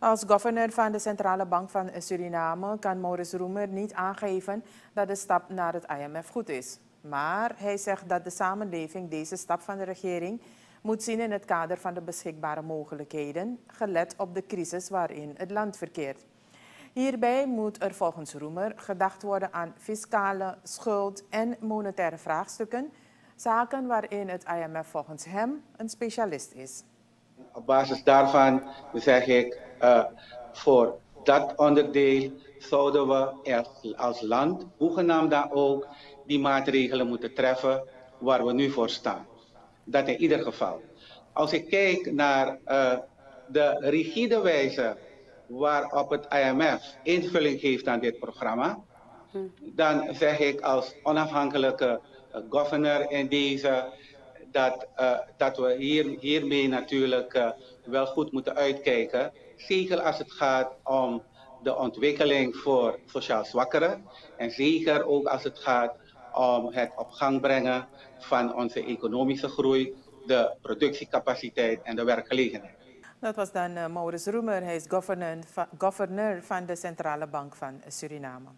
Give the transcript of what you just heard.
Als governor van de Centrale Bank van Suriname kan Maurice Roemer niet aangeven dat de stap naar het IMF goed is. Maar hij zegt dat de samenleving deze stap van de regering moet zien in het kader van de beschikbare mogelijkheden, gelet op de crisis waarin het land verkeert. Hierbij moet er volgens Roemer gedacht worden aan fiscale, schuld en monetaire vraagstukken, zaken waarin het IMF volgens hem een specialist is. Op basis daarvan zeg ik, uh, voor dat onderdeel zouden we als land, hoegenaamd dan ook, die maatregelen moeten treffen waar we nu voor staan. Dat in ieder geval. Als ik kijk naar uh, de rigide wijze waarop het IMF invulling geeft aan dit programma, dan zeg ik als onafhankelijke uh, governor in deze dat, uh, dat we hier, hiermee natuurlijk uh, wel goed moeten uitkijken. Zeker als het gaat om de ontwikkeling voor sociaal zwakkeren. En zeker ook als het gaat om het op gang brengen van onze economische groei, de productiecapaciteit en de werkgelegenheid. Dat was dan uh, Maurice Roemer, hij is governor van de Centrale Bank van Suriname.